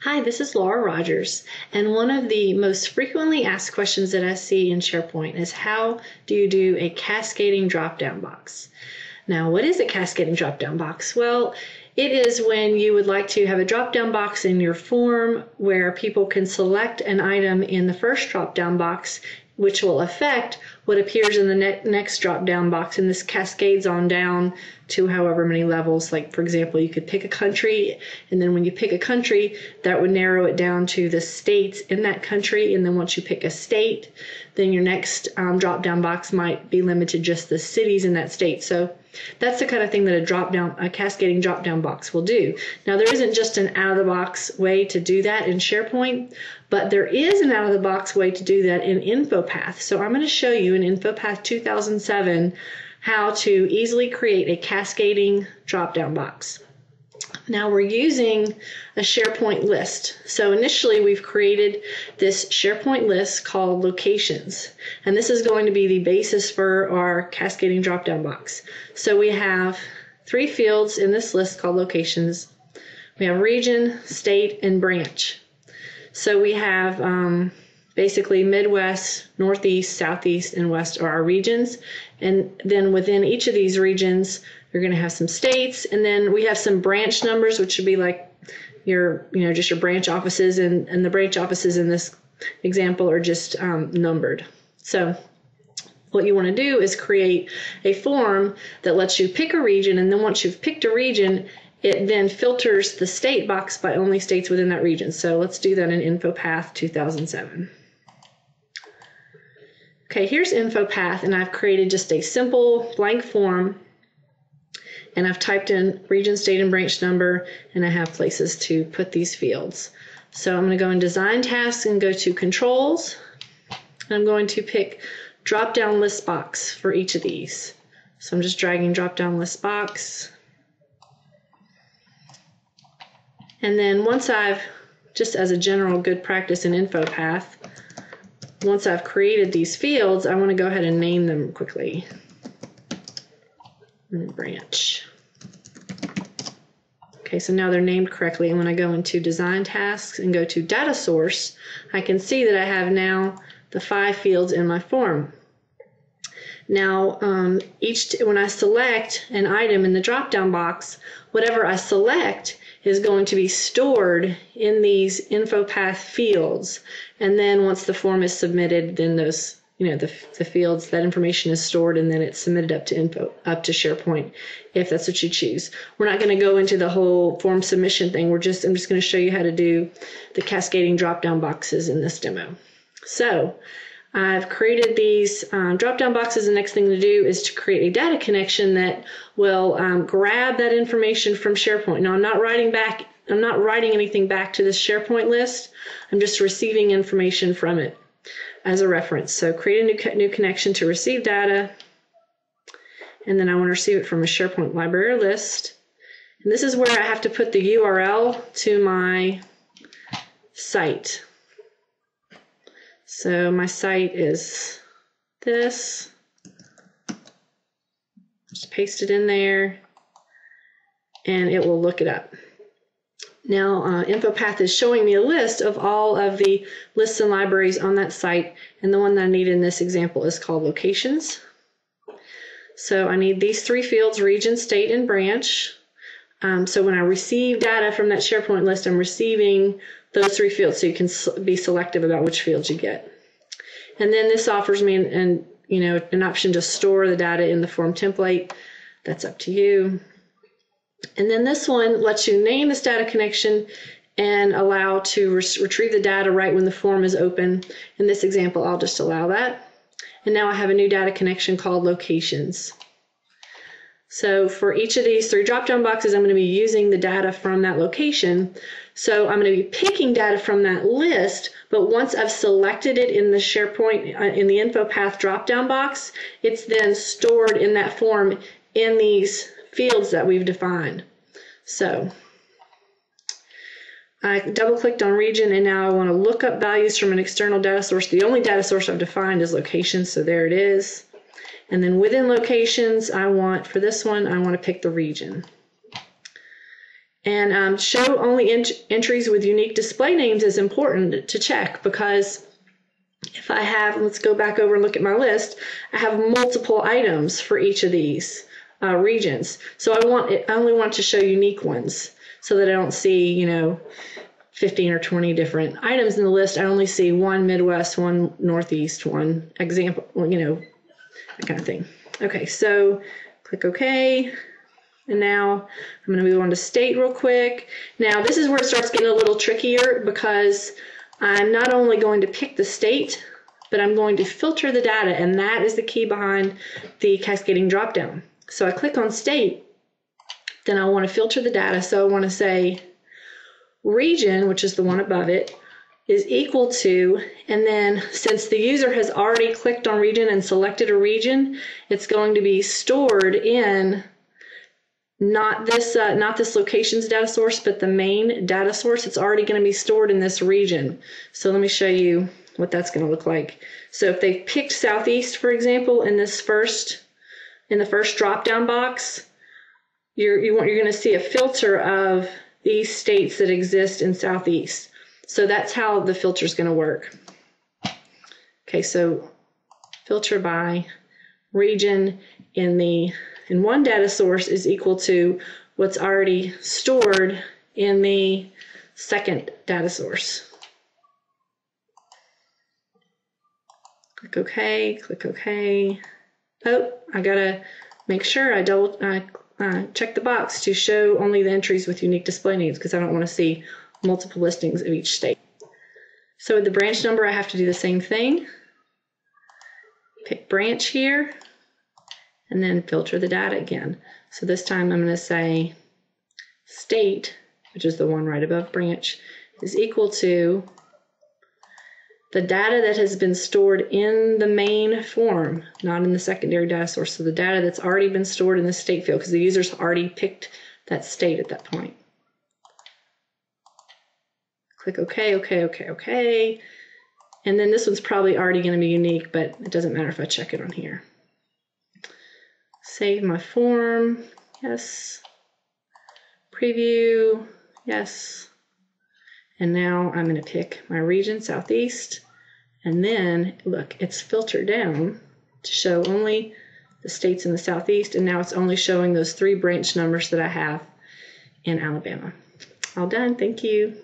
Hi, this is Laura Rogers, and one of the most frequently asked questions that I see in SharePoint is how do you do a cascading drop-down box? Now, what is a cascading drop-down box? Well, it is when you would like to have a drop-down box in your form where people can select an item in the first drop-down box which will affect what appears in the ne- next drop down box. And this cascades on down to however many levels. Like, for example, you could pick a country, and then when you pick a country, that would narrow it down to the states in that country. And then once you pick a state, then your next um, drop down box might be limited just the cities in that state. So that's the kind of thing that a drop down, a cascading drop down box will do. Now, there isn't just an out of the box way to do that in SharePoint, but there is an out of the box way to do that in InfoPath. So I'm going to show you in InfoPath 2007 how to easily create a cascading drop down box. Now we're using a SharePoint list. So initially we've created this SharePoint list called locations. And this is going to be the basis for our cascading drop-down box. So we have three fields in this list called locations. We have region, state, and branch. So we have um, basically Midwest, Northeast, Southeast, and West are our regions. And then within each of these regions, you're going to have some states, and then we have some branch numbers, which should be like your, you know, just your branch offices, and, and the branch offices in this example are just um, numbered. So what you want to do is create a form that lets you pick a region, and then once you've picked a region, it then filters the state box by only states within that region. So let's do that in InfoPath 2007. Okay, here's InfoPath, and I've created just a simple blank form and I've typed in region, state, and branch number, and I have places to put these fields. So I'm going to go in Design Tasks and go to Controls. And I'm going to pick Drop Down List Box for each of these. So I'm just dragging Drop Down List Box. And then once I've, just as a general good practice in InfoPath, once I've created these fields, I want to go ahead and name them quickly branch. Okay, so now they're named correctly. And when I go into design tasks and go to data source, I can see that I have now the five fields in my form. Now, um, each when I select an item in the drop-down box, whatever I select is going to be stored in these InfoPath fields. And then once the form is submitted, then those you know the, the fields that information is stored and then it's submitted up to info up to SharePoint if that's what you choose. We're not going to go into the whole form submission thing. We're just I'm just going to show you how to do the cascading drop down boxes in this demo. So I've created these um, drop down boxes. The next thing to do is to create a data connection that will um, grab that information from SharePoint. Now I'm not writing back I'm not writing anything back to this SharePoint list. I'm just receiving information from it as a reference. So create a new, new connection to receive data. And then I want to receive it from a SharePoint library list. And this is where I have to put the URL to my site. So my site is this. Just paste it in there and it will look it up. Now, uh, InfoPath is showing me a list of all of the lists and libraries on that site, and the one that I need in this example is called locations. So I need these three fields, region, state, and branch. Um, so when I receive data from that SharePoint list, I'm receiving those three fields, so you can be selective about which fields you get. And then this offers me an, an you know an option to store the data in the form template. That's up to you. And then this one lets you name this data connection and allow to re retrieve the data right when the form is open. In this example, I'll just allow that. And now I have a new data connection called locations. So for each of these three drop-down boxes, I'm going to be using the data from that location. So I'm going to be picking data from that list, but once I've selected it in the SharePoint, uh, in the InfoPath drop-down box, it's then stored in that form in these fields that we've defined. So I double clicked on region and now I want to look up values from an external data source. The only data source I've defined is locations, so there it is. And then within locations, I want, for this one, I want to pick the region. And um, show only ent- entries with unique display names is important to check because if I have, let's go back over and look at my list, I have multiple items for each of these uh, regions. So I want it, I only want to show unique ones so that I don't see, you know, 15 or 20 different items in the list. I only see one Midwest, one Northeast, one example, you know, that kind of thing. Okay, so click OK. And now I'm going to move on to state real quick. Now this is where it starts getting a little trickier because I'm not only going to pick the state, but I'm going to filter the data, and that is the key behind the cascading dropdown. So I click on state, then I want to filter the data. So I want to say region, which is the one above it, is equal to, and then since the user has already clicked on region and selected a region, it's going to be stored in not this uh, not this locations data source, but the main data source. It's already going to be stored in this region. So let me show you what that's going to look like. So if they picked Southeast, for example, in this first in the first drop down box, you're you want, you're going to see a filter of these states that exist in Southeast. So that's how the filter is going to work. Okay, so filter by region in the in one data source is equal to what's already stored in the second data source. Click OK, click OK. Oh, I gotta make sure I double uh, uh, check the box to show only the entries with unique display names because I don't want to see multiple listings of each state. So with the branch number, I have to do the same thing. Pick branch here, and then filter the data again. So this time I'm going to say state, which is the one right above branch, is equal to the data that has been stored in the main form, not in the secondary data source. So the data that's already been stored in the state field because the user's already picked that state at that point. Click OK, OK, OK, OK. And then this one's probably already going to be unique, but it doesn't matter if I check it on here. Save my form, yes. Preview, yes. And now I'm going to pick my region, Southeast. And then, look, it's filtered down to show only the states in the Southeast. And now it's only showing those three branch numbers that I have in Alabama. All done. Thank you.